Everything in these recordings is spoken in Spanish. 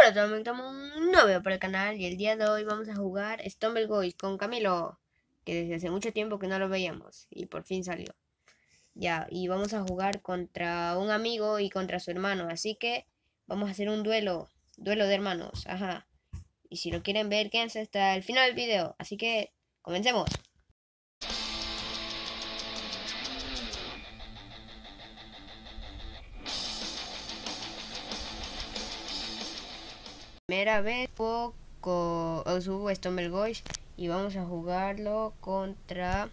Bueno, también estamos un novio para el canal y el día de hoy vamos a jugar Stumble Boys con Camilo, que desde hace mucho tiempo que no lo veíamos y por fin salió. Ya, y vamos a jugar contra un amigo y contra su hermano, así que vamos a hacer un duelo, duelo de hermanos, ajá. Y si lo quieren ver, quédense hasta el final del video, así que comencemos. Primera vez poco subo Stumble Boys y vamos a jugarlo contra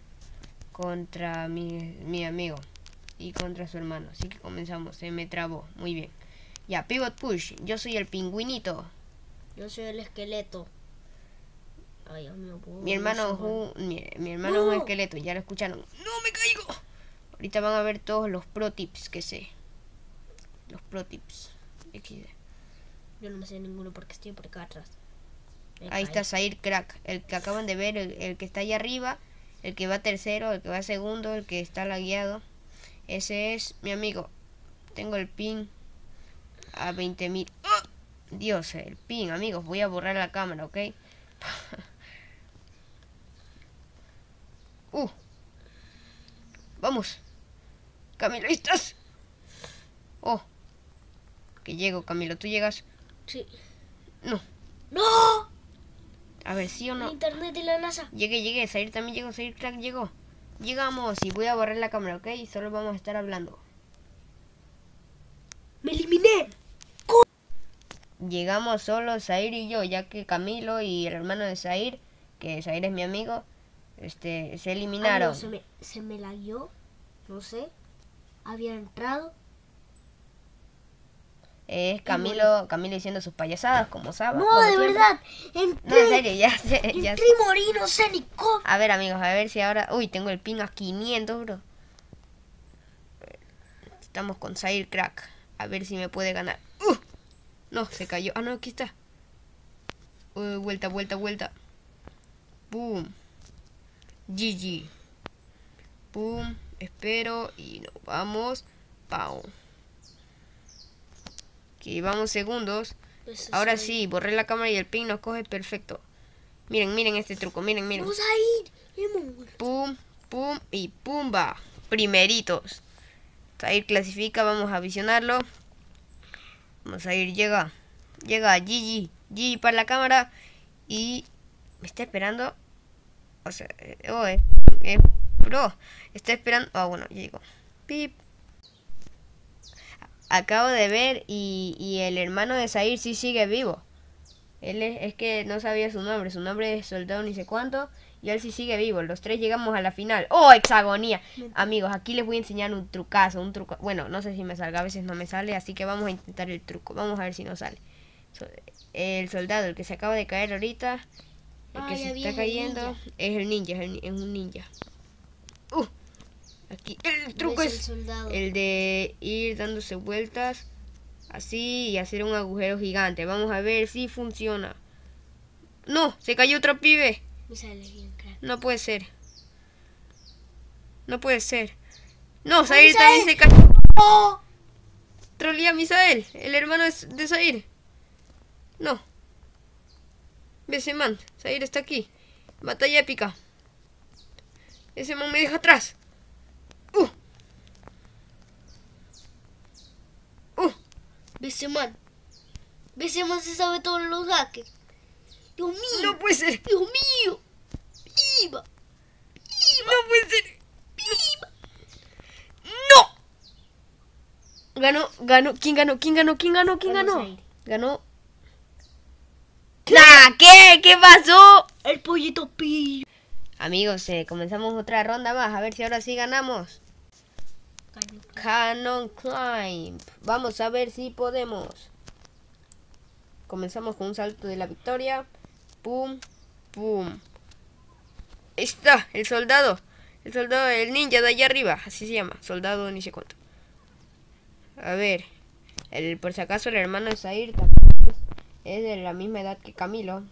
contra mi, mi amigo y contra su hermano. Así que comenzamos. Se me trabó. Muy bien. Ya, pivot push. Yo soy el pingüinito. Yo soy el esqueleto. Ay, Dios mío, ¿puedo Mi hermano mi, mi hermano es un esqueleto. Ya lo escucharon. ¡No me caigo! Ahorita van a ver todos los pro tips que sé. Los pro tips. XD. Yo no me sé ninguno porque estoy por acá atrás. Me Ahí está Zair Crack, el que acaban de ver, el, el que está ahí arriba, el que va tercero, el que va segundo, el que está lagueado. Ese es mi amigo. Tengo el pin a 20.000. ¡Ah! Dios, el pin, amigos. Voy a borrar la cámara, ¿ok? uh. Vamos. Camilo, ¿ahí ¿estás? Oh. Que llego, Camilo. ¿Tú llegas? Sí. No. ¡No! A ver, ¿sí o El no? internet de la NASA. Llegué, llegué. Sair también llegó. Sair Crack llegó. Llegamos y voy a borrar la cámara, ¿ok? Y solo vamos a estar hablando. ¡Me eliminé! Llegamos solo Zair y yo, ya que Camilo y el hermano de Zair, que Zair es mi amigo, este, se Ah, no, eliminaron. se me, se me lagueó. No sé. Había entrado. Es Camilo, Camilo diciendo sus payasadas, como sabes. No, de verdad. No, en serio, ya sé, ya Entré no sé ni cómo. A ver, amigos, a ver si ahora... Uy, tengo el ping a 500, bro. Estamos con Zair Crack. A ver si me puede ganar. ¡Uh! No, se cayó. Ah, no, aquí está. Uh, vuelta, vuelta, vuelta. Boom. GG. Boom. Espero y nos vamos. Pau. Aquí vamos segundos. Pues, Ahora sí, borré la cámara y el ping nos coge perfecto. Miren, miren este truco. Miren, miren. Vamos a ir. Pum, pum y pumba. Primeritos. Zair clasifica, vamos a visionarlo. Vamos a ir, llega. Llega Gigi. Gigi para la cámara. Y me está esperando. O sea, eh, oh, eh, eh, bro. Está esperando. Ah, bueno, ya llegó. Pip. Acabo de ver y, y el hermano de Zair sí sigue vivo. Él es, es que no sabía su nombre. Su nombre es Soldado ni sé cuánto. Y él sí sigue vivo. Los tres llegamos a la final. ¡Oh, hexagonía! Amigos, aquí les voy a enseñar un trucazo. Un truco. Bueno, no sé si me salga. A veces no me sale. Así que vamos a intentar el truco. Vamos a ver si nos sale. El soldado, el que se acaba de caer ahorita. El que se está cayendo. Es el ninja. Es, el es un ninja. ¡Uh! Aquí. El truco ¿Ves es el soldado? el de ir dándose vueltas así y hacer un agujero gigante. Vamos a ver si funciona. No, se cayó otro pibe. Me sale bien, crack. No puede ser. No puede ser. No, ¡Oh, Zair Misael! también se cayó. ¡Oh! Trolea a Misael, el hermano de, de Zair. No. Ve ese man. Zair está aquí. Batalla épica. Ese man me deja atrás. Uh. Uh. Ese man se sabe todos los hackers. Dios mío. No puede ser. Dios mío. Viva. No puede ser. ¡No! Ganó, ganó. ¿Quién ganó? ¿Quién ganó? ¿Quién ganó? ¿Quién Ganó ganó? Ganó. Nah, ¿Qué? ¿Qué pasó? El pollito pillo. Amigos, eh, comenzamos otra ronda más. A ver si ahora sí ganamos. Canon Climb. Vamos a ver si podemos. Comenzamos con un salto de la victoria. Pum, pum. Ahí está, el soldado. El soldado, el ninja de allá arriba. Así se llama. Soldado, ni sé cuánto. A ver. El, por si acaso, el hermano de Zair también es, es de la misma edad que Camilo.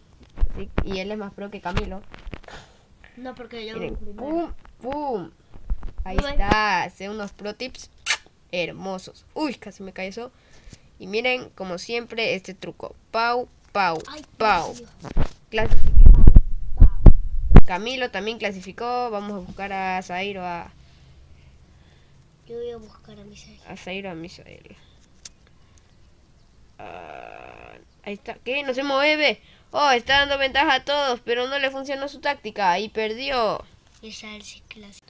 Y él es más pro que Camilo. No, porque yo Miren, pum, pum. Ahí Bye. está, hace unos pro tips hermosos. Uy, casi me cae eso. Y miren, como siempre, este truco. Pau, pau, pau. Pau. Camilo también clasificó. Vamos a buscar a Zairo, a, Yo voy a buscar a Misael. a Zairo, a Misael. Ah, ahí está. ¿Qué? No se mueve. Oh, está dando ventaja a todos, pero no le funcionó su táctica y perdió. Misael sí clasificó.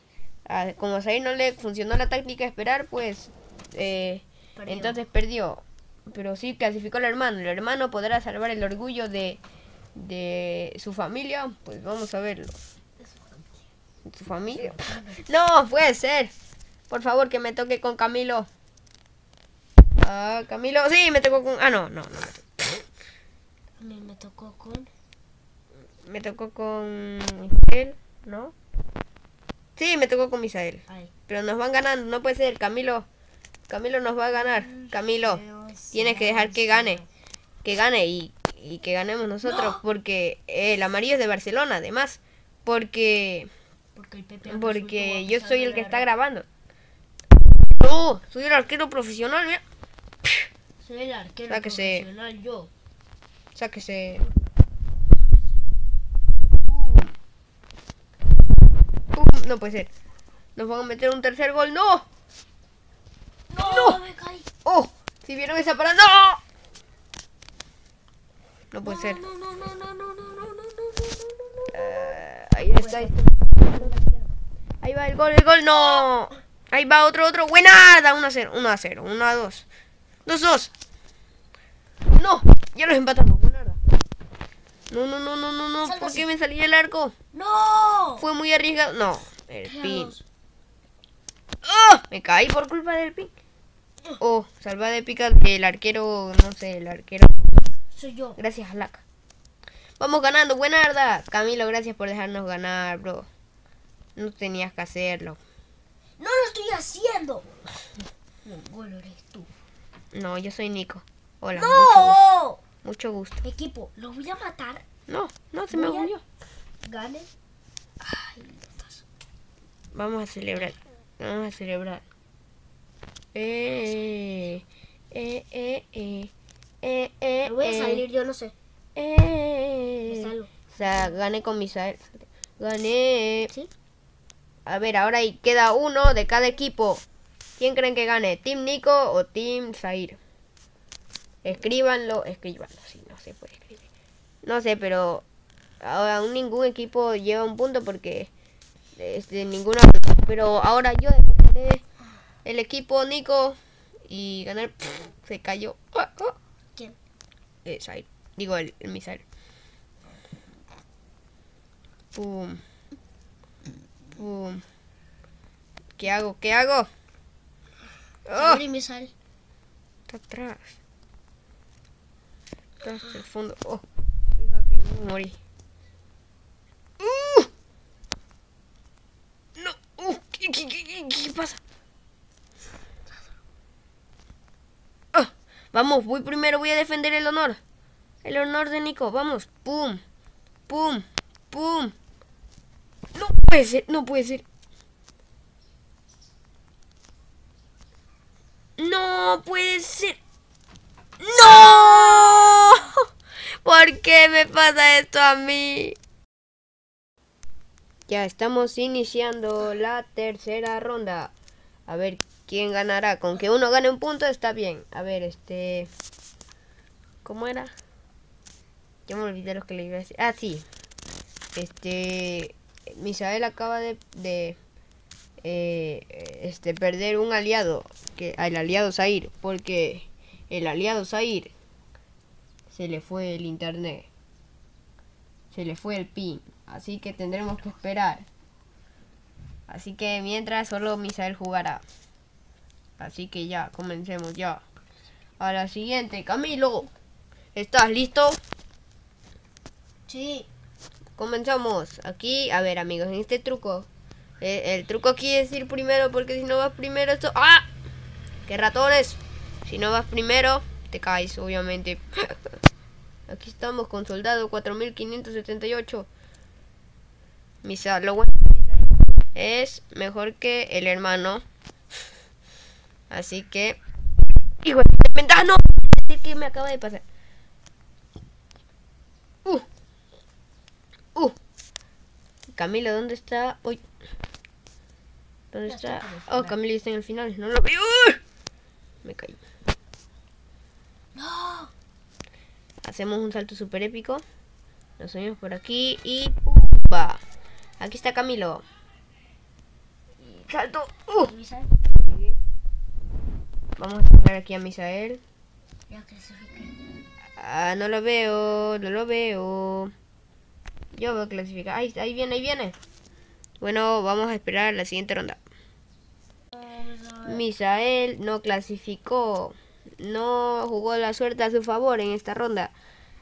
Ah, como a no le funcionó la táctica de esperar, pues eh, entonces perdió. Pero sí clasificó el hermano. El hermano podrá salvar el orgullo de, de su familia. Pues vamos a verlo. ¿Su familia? No, puede ser. Por favor, que me toque con Camilo. Ah, Camilo. Sí, me tocó con... Ah, no, no, no. Me tocó, A con. me tocó con Misael, ¿no? Sí, me tocó con Misael. Ay. Pero nos van ganando, no puede ser. Camilo. Camilo nos va a ganar. Camilo. Tienes que dejar que gane. Que gane y, y que ganemos nosotros. Porque el amarillo es de Barcelona, además. Porque... Porque el Pepe Porque yo soy el que está grabando. No, soy el arquero profesional, mira. Soy el arquero Sáquese. profesional yo. Sáquese. Pum, No puede ser. Nos van a meter un tercer gol. ¡No! No, me caí. ¡Oh! Si vieron esa parada. ¡No! No puede ser. No, no, no, no, no, no, no, no, no, no, Eh, ahí está. ahí está. Ahí va el gol, el gol. ¡No! Ahí va otro, otro. ¡Buenarda! 1 a 0, 1 a 0, 1 a 2. 2 2. ¡No! Ya los empatamos. No, no, no, no, no, no. ¿Por así. qué me salí del arco? no. Fue muy arriesgado. No, el pin. ¡Ah! Me caí por culpa del pin. Oh, salva de pica del arquero, no sé, el arquero. Soy yo. Gracias, Laca. Vamos ganando, buenarda. Camilo, gracias por dejarnos ganar, bro. No tenías que hacerlo. No lo estoy haciendo. Gol eres tú. No, yo soy Nico. Hola. No. Mucho gusto. Equipo, lo voy a matar. No, no, se me a- murió. Gane. Ay, Vamos a celebrar. Vamos a celebrar. Eh, eh, eh, eh. Eh, eh, Me voy a eh, salir, yo no sé. eh. Me salgo. O sea, gané con Misael. Gané. ¿Sí? A ver, ahora ahí queda uno de cada equipo. ¿Quién creen que gane? ¿Team Nico o Team Zair? Escríbanlo, escríbanlo, sí, no se puede escribir. No sé, pero ahora aún ningún equipo lleva un punto porque este, ninguna. Pero ahora yo defenderé el equipo Nico y ganar. Se cayó. ¿Quién? Eh, Zair. Digo, el, el Misael. Pum. Pum. ¿Qué hago? ¿Qué hago? ¡Oh! Está atrás. Atrás del fondo. Oh. Fija que no me morí. ¡Uh! No. Uh, ¿qué, qué, qué, qué- qué pasa? Ah, vamos, voy primero, voy a defender el honor. El honor de Nico, vamos. Pum. Pum. Pum. No puede ser, no puede ser. No puede ser. ¡No! ¿Por qué me pasa esto a mí? Ya estamos iniciando la tercera ronda. A ver quién ganará. Con que uno gane un punto está bien. A ver, este... ¿Cómo era? Ya me olvidé lo que le iba a decir. Ah, sí. Este... Misael acaba de... de eh, este perder un aliado que al aliado Zair porque el aliado Zair se le fue el internet se le fue el pin así que tendremos que esperar así que mientras solo Misael jugará así que ya comencemos ya a la siguiente Camilo ¿estás listo? Sí. Comenzamos. Aquí, a ver amigos, en este truco. eh, el truco aquí es ir primero porque si no vas primero esto... ¡Ah! ¡Qué ratones! Si no vas primero, te caes, obviamente. Aquí estamos con soldado 4578. Misa, lo bueno que es mejor que el hermano. Así que... ¡Hijo de ventaja! ¡No! qué me acaba de pasar. Uh. Uh. Camilo, ¿dónde está? Uy. ¿Dónde está? Oh. Camilo está en el final. No lo veo. Me caí. No. Hacemos un salto super épico. Nos subimos por aquí y ¡pumba! Aquí está Camilo. Salto. ¡Uh! Vamos a esperar aquí a Misael. Ah, no lo veo, no lo veo. Yo veo clasificar. Ahí, ahí viene, ahí viene. Bueno, vamos a esperar la siguiente ronda. Misael no clasificó. No jugó la suerte a su favor en esta ronda.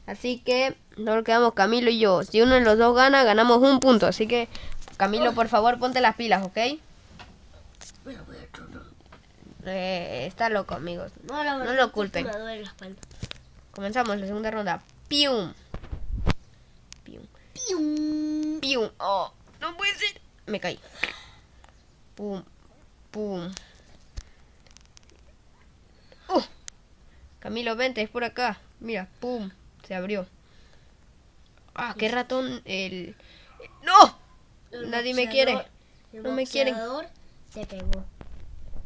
Así que solo quedamos Camilo y yo. Si uno de los dos gana, ganamos un punto. Así que, Camilo, por favor, ponte las pilas, ¿ok? Eh, está loco, amigos. No, la No verdad lo oculten. Comenzamos la segunda ronda. ¡Pium! ¡Pium! ¡Pium! ¡Pium! ¡Oh! ¡No puede ser! Me caí. ¡Pum! ¡Pum! ¡Uh! Camilo, vente, es por acá. Mira, ¡pum! Se abrió. ¡Ah, qué ratón! El... ¡No! El Nadie me quiere. el No me quieren. Se pegó.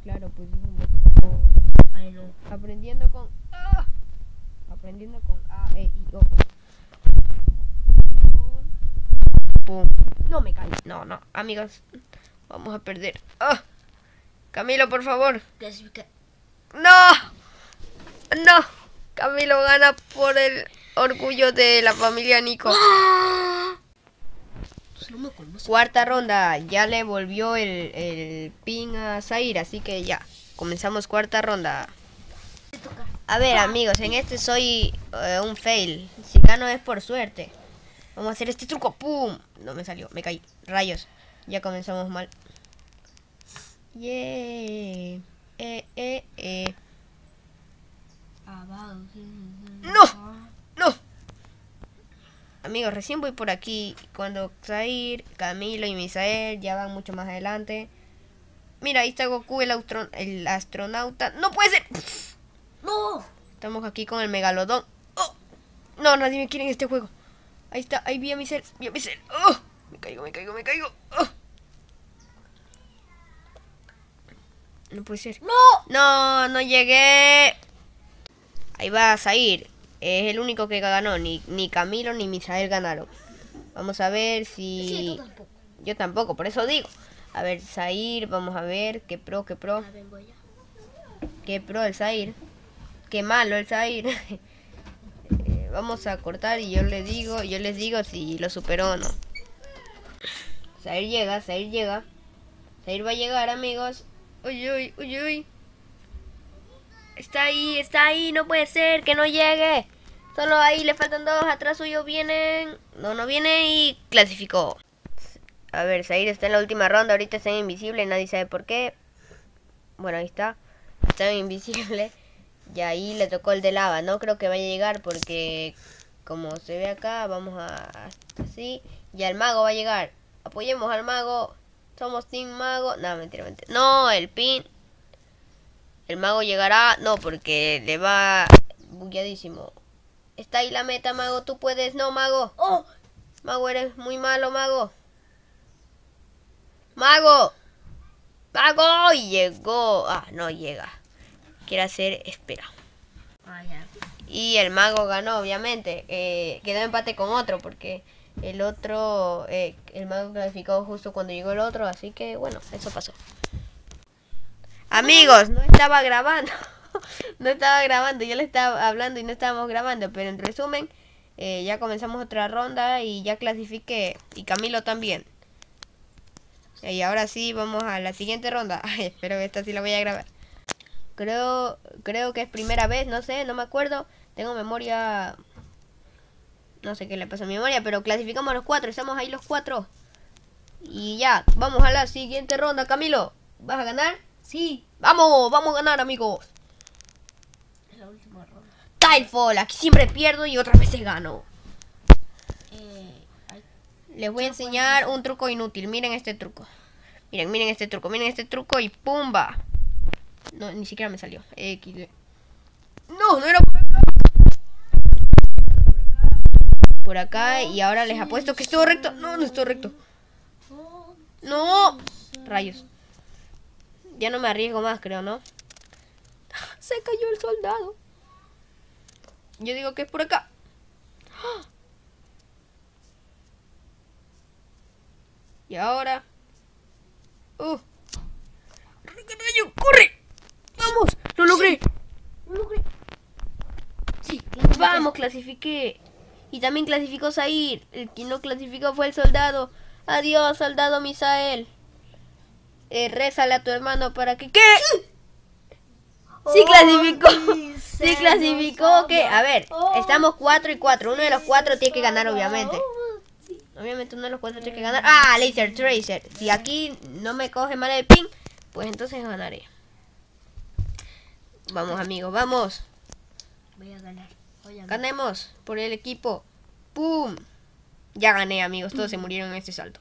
Claro, pues es un. Ay, no. Aprendiendo con... ¡Ah! Aprendiendo con A, E, I, O. Pum. No me caí. No, no, amigos. Vamos a perder. ¡Ah! Camilo, por favor. ¡No! ¡No! Camilo gana por el orgullo de la familia Nico. Cuarta ronda. Ya le volvió el, el ping a Zair, así que ya. Comenzamos cuarta ronda. A ver, amigos, en este soy eh, un fail. Si gano es por suerte. Vamos a hacer este truco. ¡Pum! No me salió, me caí. Rayos. Ya comenzamos mal. Yeah. Eh, eh, eh. ¡No! ¡No! Amigos, recién voy por aquí. Cuando Zair, Camilo y Misael ya van mucho más adelante. Mira, ahí está Goku, el, el astronauta. ¡No puede ser! ¡No! Estamos aquí con el megalodón. ¡Oh! No, nadie me quiere en este juego. Ahí está, ahí vi a mi ser, vi a mi ser. ¡Oh! Me caigo, me caigo, me caigo. ¡Oh! No puede ser. ¡No! No, no llegué. Ahí va a. Es el único que ganó. Ni, ni Camilo ni Misael ganaron. Vamos a ver Sí, si... tú tampoco. Yo tampoco, por eso digo. A ver, Zair, vamos a ver. Qué pro, qué pro. Qué pro el Zair. Qué malo el Zair. Eh, vamos a cortar y yo le digo, yo les digo si lo superó o no. Zair llega, Zair llega. Zair va a llegar, amigos. Uy, uy, uy, uy. Está ahí, está ahí, no puede ser que no llegue. Solo ahí le faltan dos, atrás suyo vienen. No, no viene y clasificó. A ver, Zair está en la última ronda, ahorita está invisible, nadie sabe por qué. Bueno, ahí está. Está invisible. Y ahí le tocó el de lava. No creo que vaya a llegar porque como se ve acá, vamos a así. Y el mago va a llegar. Apoyemos al mago. Somos Team Mago. No, mentira, mentira. No, el pin. El mago llegará. No, porque le va bugueadísimo. Está ahí la meta, mago. Tú puedes. No, mago. ¡Oh! Mago, eres muy malo, mago. Mago. Mago. Y llegó. Ah, no llega. Quiere hacer espera. Ah. Y el mago ganó, obviamente. Eh, quedó empate con otro porque el otro, eh, el mago clasificó justo cuando llegó el otro. Así que bueno, eso pasó. Amigos, no estaba grabando. no estaba grabando. Yo le estaba hablando y no estábamos grabando. Pero en resumen, eh, ya comenzamos otra ronda y ya clasifiqué. Y Camilo también. Y ahora sí, vamos a la siguiente ronda. Ay, espero que esta sí la voy a grabar. Creo, creo que es primera vez, no sé, no me acuerdo. Tengo memoria. No sé qué le pasa a mi memoria, pero clasificamos a los cuatro, estamos ahí los cuatro. Y ya, vamos a la siguiente ronda, Camilo. ¿Vas a ganar? Sí. Vamos, vamos a ganar, amigos. Es la última ronda. Tilefall, aquí siempre pierdo y otras veces gano. Eh, Les voy a enseñar un truco inútil. Miren este truco. Miren, miren este truco, miren este truco y ¡pumba! No, ni siquiera me salió. X. ¡No! no, era por acá. Por acá. Por acá y ahora les apuesto que estuvo recto. No, no estuvo recto. No. Rayos. Ya no me arriesgo más, creo, ¿no? Se cayó el soldado. Yo digo que es por acá. Y ahora. ¡Uh! ¡Rayo! ¡Corre! ¡Vamos! ¡Lo logré! ¡Lo logré! Sí, ¡Vamos! Clasifiqué. Y también clasificó Zair. El que no clasificó fue el soldado. Adiós, soldado Misael. Eh, rézale a tu hermano para que. ¿Qué? Sí clasificó. Sí clasificó. ¿Qué? A ver, estamos 4 y 4. Uno de los cuatro tiene que ganar, obviamente. Obviamente uno de los cuatro tiene que ganar. Ah, Laser Tracer. Si aquí no me coge mal el ping, pues entonces ganaré. Vamos, amigos, vamos. Voy a ganar. Voy a ganar. Ganemos por el equipo. ¡Pum! Ya gané, amigos. Todos se murieron en este salto.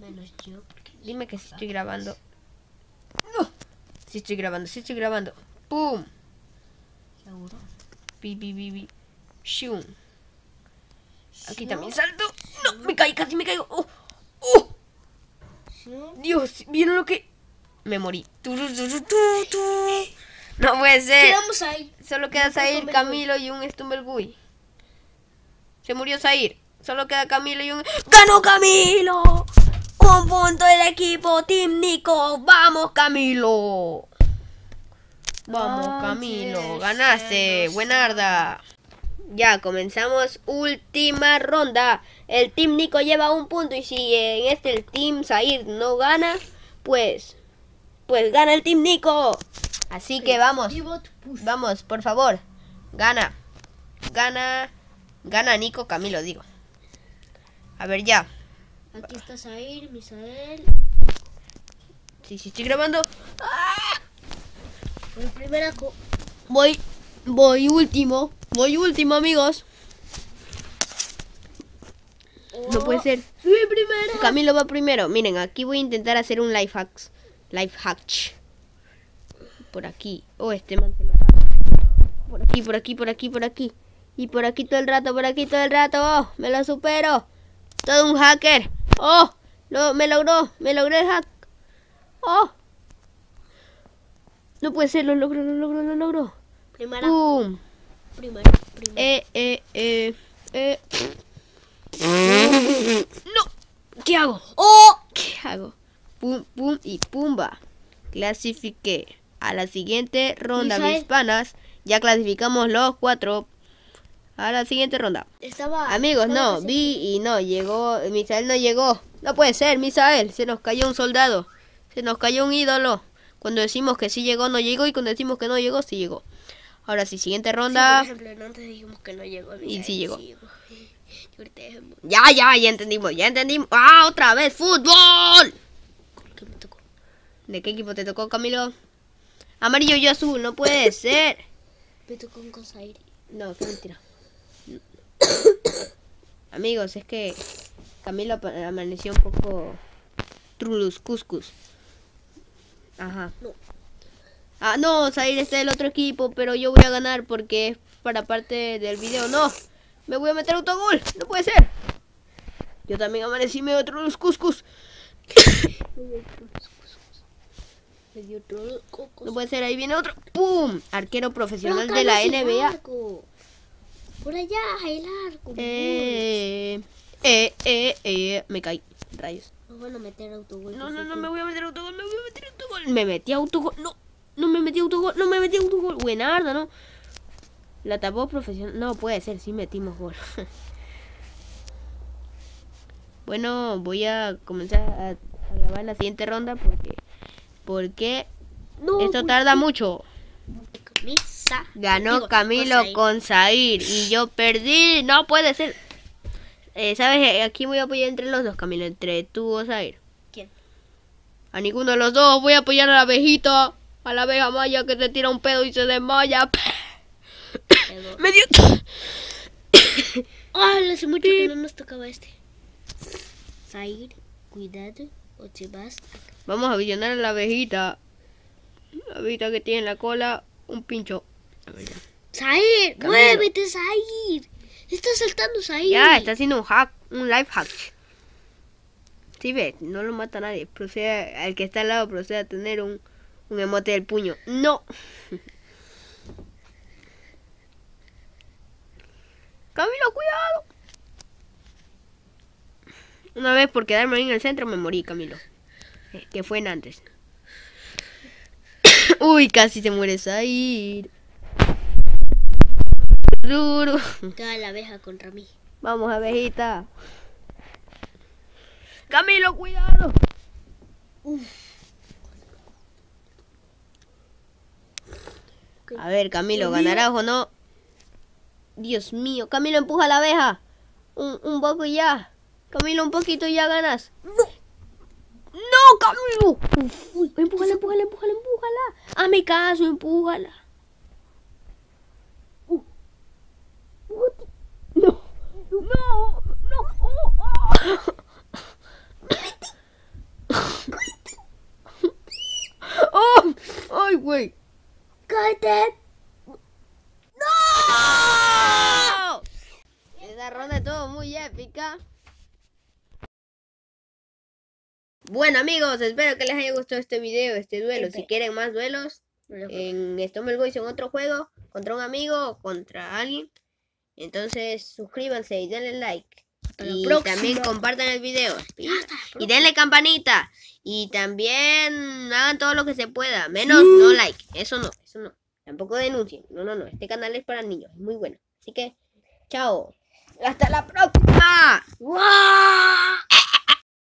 Menos yo. Dime que sí estoy grabando. No. Sí estoy grabando, sí estoy grabando. ¡Pum! Seguro. Pi, pi. Shum. Aquí también salto. No, me caí, casi me caigo. ¡Oh! ¡Oh! Dios, ¿vieron lo que...? Me morí. Tu. No puede ser. Quedamos ahí. Solo queda Zair, Camilo y un Stumbleguy. Se murió Zair. Solo queda Camilo y un... ¡Ganó Camilo! Un punto del equipo Team Nico. ¡Vamos, Camilo! Vamos, Camilo. Ganaste. Buenarda. Ya, comenzamos última ronda. El Team Nico lleva un punto y si en este el Team Zair no gana, pues... Pues gana el Team Nico. Así que vamos. Vamos, por favor. Gana. Gana. Gana Nico Camilo, digo. A ver ya. Aquí está Zair, Misael. Sí, sí, estoy grabando. El primera co Voy. Voy último. Voy último, amigos. No puede ser. Fui primera. Camilo va primero. Miren, aquí voy a intentar hacer un life hacks. Life hack. Por aquí. Oh, este man se lo sabe. Por aquí, por aquí, por aquí, por aquí. Y por aquí todo el rato, por aquí todo el rato. Oh, me lo supero. Todo un hacker. Oh, lo, me logró. Me logré el hack. Oh. No puede ser, lo logró, lo logró, lo logró. Primera. ¡Pum! Primera. Primera. Eh, eh, eh, eh. No. ¿Qué hago? ¡Oh! ¿Qué hago? Pum, pum y pumba. Clasifiqué. A la siguiente ronda, mis panas. Ya clasificamos los cuatro. A la siguiente ronda. Estaba. Amigos, no. Vi y no. Llegó. Misael no llegó. No puede ser, Misael. Se nos cayó un soldado. Se nos cayó un ídolo. Cuando decimos que sí llegó, no llegó. Y cuando decimos que no llegó, sí llegó. Ahora sí, siguiente Sí, ronda. por ejemplo, antes dijimos que no llegó. Y sí llegó. Ya, ya, ya entendimos, ya entendimos. ¡Ah, otra vez! ¡Fútbol! que me tocó. ¿De qué equipo te tocó, Camilo? Amarillo y azul, no puede ser. Me tocó Zair. No, qué mentira. Amigos, es que Camilo amaneció un poco trulus cuscus. Ajá. No. Ah, no, Zair está del otro equipo, pero yo voy a ganar porque es para parte del video. No, me voy a meter autogol, no puede ser. Yo también amanecí medio trulus cuscus. No puede ser, ahí viene otro. ¡Pum! Arquero profesional de la NBA. Por allá, el arco. Eh, eh, eh, eh, me caí. Rayos. No van a meter autogol. No, por no, no, me voy a meter autogol, me voy a meter autogol. Me metí autogol. No, no me metí autogol, no me metí autogol. Buenarda, ¿no? La tapó profesional. No, puede ser, sí metimos gol. bueno, voy a comenzar a, a grabar la siguiente ronda porque. Porque No, esto pues, tarda mucho. Ganó Digo, Camilo con Zair y yo perdí. No puede ser. Eh, ¿Sabes? Eh, Aquí voy a apoyar entre los dos, Camilo. Entre tú o Zair. ¿Quién? A ninguno de los dos. Voy a apoyar a la abejita. A la abeja maya que se tira un pedo y se desmaya. Me dio... Ah, hace mucho que no nos tocaba este. Zair, cuidado o te vas. Vamos a visionar a la abejita. La abejita que tiene en la cola Un pincho. A ver, ya. Zair, Camilo. muévete, Zair. Está saltando Zair. Ya, está haciendo un hack, un life hack. Sí, ve, no lo mata nadie. Procede, al que está al lado procede a tener un, un emote del puño. No. Camilo, cuidado. Una vez por quedarme ahí en el centro me morí, Camilo. Eh, Que fue en antes. Uy, casi se muere Zair. Toda la abeja contra mí. Vamos, abejita. Camilo, cuidado. A ver, Camilo, ¿ganarás o no? Dios mío, Camilo, empuja a la abeja. Un, un poco y ya. Camilo, un poquito y ya ganas. No. No, Camilo. Uf, uy, empújala, empújala, empújala, empújala. Hazme caso, empújala. No. No. No. Oh, oh. Oh, ay, güey. ¡Cállate! ¡No! Esa ronda estuvo muy épica. Bueno amigos, espero que les haya gustado este video, este duelo. Si quieren más duelos, en Stumble Boys en otro juego, contra un amigo o contra alguien. Entonces suscríbanse y denle like. Hasta Y también compartan el video. Y denle campanita. Y también hagan todo lo que se pueda. Menos no like. Eso no, eso no. Tampoco denuncien. No, no, no. Este canal es para niños. Es muy bueno. Así que, chao. Hasta la próxima. ¡Guau!